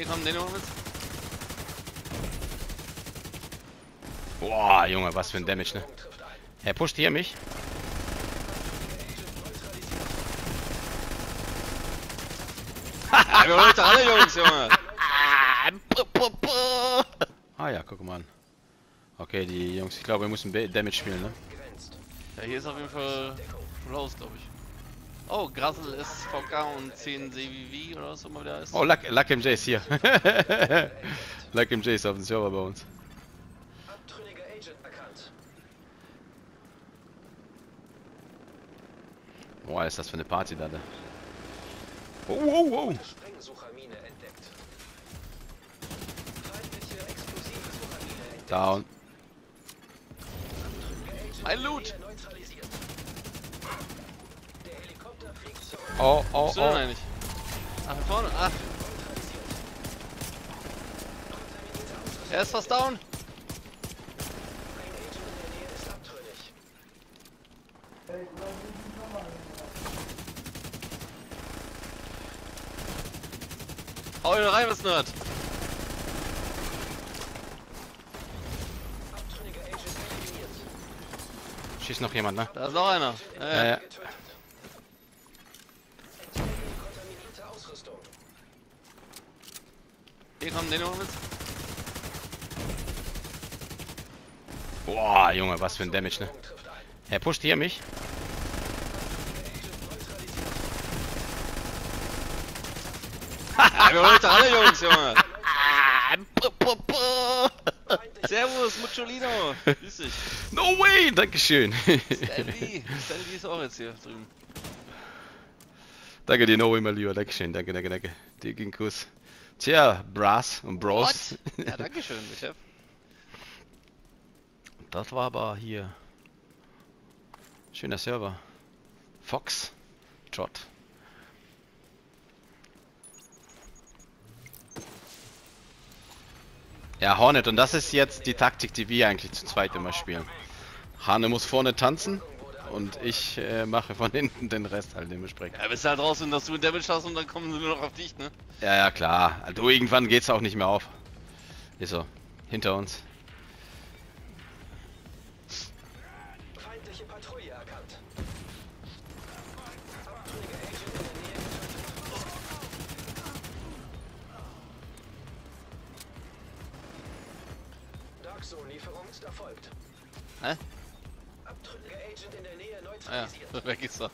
Hier kommt Junge mit. Boah, Junge, was für ein Damage, ne? Er pusht hier mich. Wir holen doch alle Jungs, Junge. Ah ja, guck mal an. Okay, die Jungs, ich glaube, wir müssen Damage spielen, ne? Ja, hier ist auf jeden Fall Rose, glaube ich. Oh, Grassel SVK und 10 CVV oder was auch immer der ist. Oh, Luck, Luck MJ ist hier. Luck MJ ist auf dem Server bei uns. Abtrünniger Agent erkannt. Boah, ist das für eine Party da, ne? Oh, oh, oh. Entdeckt. Down. Mein Loot! Oh, oh, bist du oh. eigentlich? Ach, vorne. Ach, er ist fast down. Hau ihn rein, was Nerd. Schießt noch jemand, ne? Da ist noch einer. Ja. Äh, Hier kommt den Junge mit. boah, Junge, was für ein Damage, ne? Er pusht hier mich. Wir holen alle Jungs, Junge. Servus, Mucciolino. Grüß dich. No way, Dankeschön. Stanley. Stanley ist auch jetzt hier drüben. danke dir, No way, mein Lieber. Dankeschön, danke, danke, danke. Dir ging Kuss. Tja, Brass und Bros. What? Ja, danke schön, Chef. Das war aber hier. Schöner Server. Fox. Trot. Ja, Hornet, und das ist jetzt die Taktik, die wir eigentlich zu zweit immer spielen. Hane muss vorne tanzen und ich äh, mache von hinten den Rest halt dementsprechend. Ja, bist halt draußen, dass du einen Damage hast und dann kommen sie nur noch auf dich, ne? Ja, ja, klar. Du, irgendwann geht's auch nicht mehr auf. Ist so. Hinter uns. Feindliche Patrouille erkannt. Abtrünniger Agent in der Nähe getötet. Dark Zone Lieferung ist erfolgt. Hä? Ah ja, weg ist er.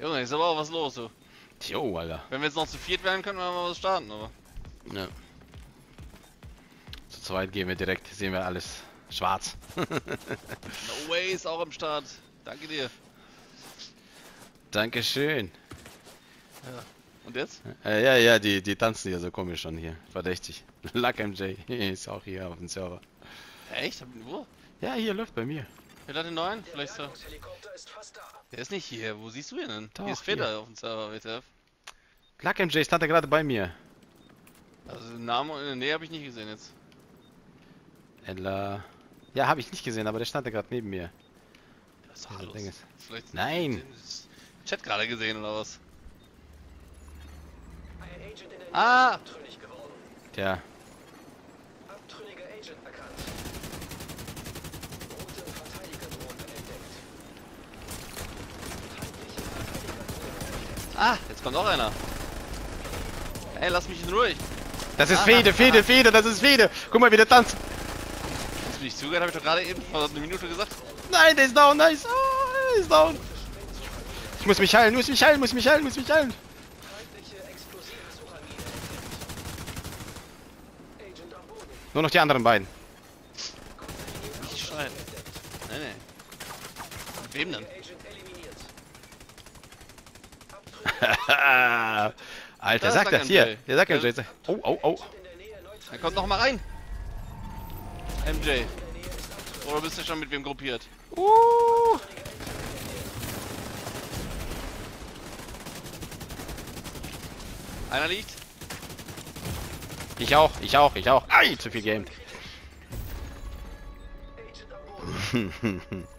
Junge, ist aber auch was los, so. Jo, Alter. Wenn wir jetzt noch zu viert wären, könnten wir mal was starten, aber. Ja. Zu zweit gehen wir direkt, sehen wir alles schwarz. No way ist auch am Start. Danke dir. Dankeschön. Und jetzt? Äh, ja, ja, die, die tanzen hier so komisch schon hier. Verdächtig. Luck MJ ist auch hier auf dem Server. Echt? Hab- Wo? Ja, hier läuft bei mir. Wer hat den neuen? Vielleicht so. Der ist nicht hier. Wo siehst du ihn denn? Doch, hier ist hier. Feder auf dem Server, WTF. Luck MJ stand da gerade bei mir. Also den Namen in der Nähe habe ich nicht gesehen jetzt. Ella. Ja, habe ich nicht gesehen, aber der stand da gerade neben mir. Was ist los? Ding ist- Vielleicht Nein. Chat gerade gesehen oder was? Ah! ist abtrünnig geworden. Der. Abtrünniger Agent erkannt. Rote Verteidigerdrohne entdeckt. Feindliche Verteidigerdrohne entdeckt. Ah, jetzt kommt noch einer. Ey, lass mich in Ruhe. Das ist Ah, Fede, Fede. Fede, das ist Fede. Guck mal, wie der tanzt. Hast du nicht zugehört? Habe ich doch gerade eben vor einer Minute gesagt. Nein, der ist down, nice. Ah, der ist down. Ich muss mich heilen, muss mich heilen, muss mich heilen, muss mich heilen. Nur noch die anderen beiden. Ich schreien. Nee, nee. Mit wem denn? Agent eliminiert. Alter, sagt das hier. Der sagt Ja. MJ. Oh, oh, oh. Dann kommt noch mal rein. MJ. Oder bist du schon mit wem gruppiert? Uh. Einer liegt. Ich auch, ich auch, ich auch. Ei, zu viel gamed.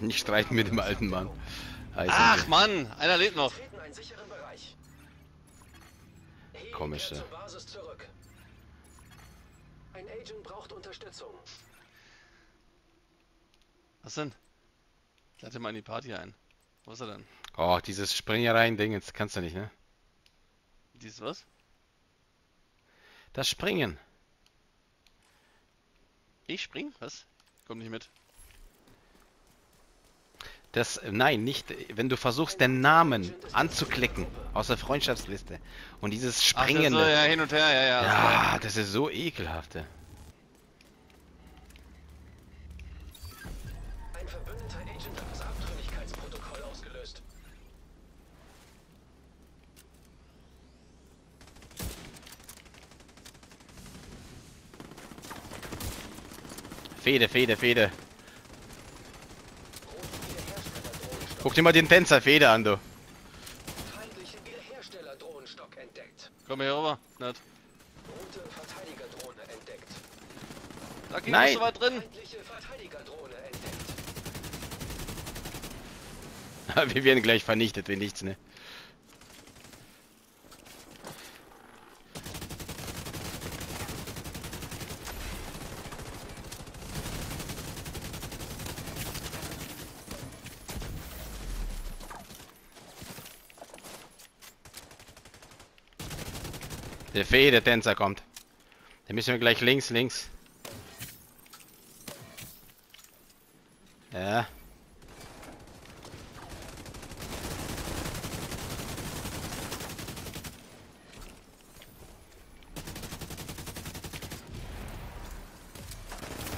Nicht streiten mit dem alten Mann. Heißen Ach wir. Mann, einer lebt noch. Treten einen sicheren Bereich. Heli Komisch, kehrt ja. zur Basis zurück. Ein Agent braucht Unterstützung. Was denn? Lade mal in die Party ein. Wo ist er denn? Oh, dieses Springereien-Ding, jetzt kannst du nicht, ne? Dies was? Das Springen. Ich spring? Was? Komm nicht mit. Das, nein, nicht, wenn du versuchst, den Namen anzuklicken aus der Freundschaftsliste und dieses Springen. so, ja, hin und her, ja, ja. ja, das ist so ekelhaft. Ein verbündeter Agent hat das Abtrünnigkeitsprotokoll ausgelöst. Fede, Fede, Fede. Wiederherstellerdrohnenstock. Guck dir mal den Tänzer Fede an, du. Feindlichen Wiederherstellerdrohnenstock entdeckt. Komm hier rüber. Nett. Rote Verteidigerdrohne entdeckt. Da geht Nein. so weit drin. Feindliche Verteidigerdrohne entdeckt. Wir werden gleich vernichtet, wenn nichts, ne? Der Fee, Tänzer kommt. Den müssen wir gleich links, links. Ja.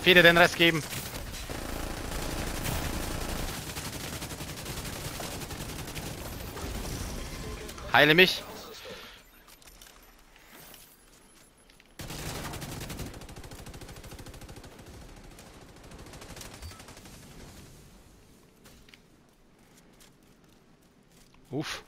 Fede den Rest geben. Heile mich. Uff.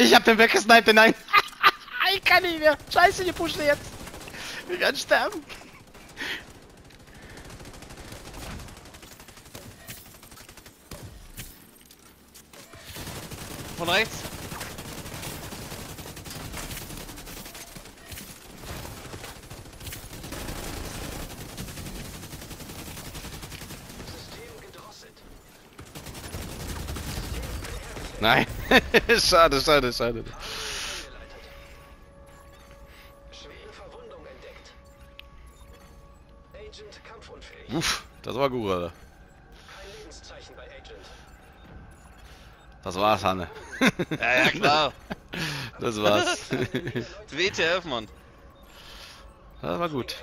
Ich hab den weggesniped, nein. ich kann nicht mehr. Scheiße, die pushen jetzt. Wir werden sterben. Von rechts. Nein. schade, schade, schade. Uff, das war gut, Alter. Das war's, Hanne. Ja, ja, klar. Das war's. WTF, Mann. Das war gut.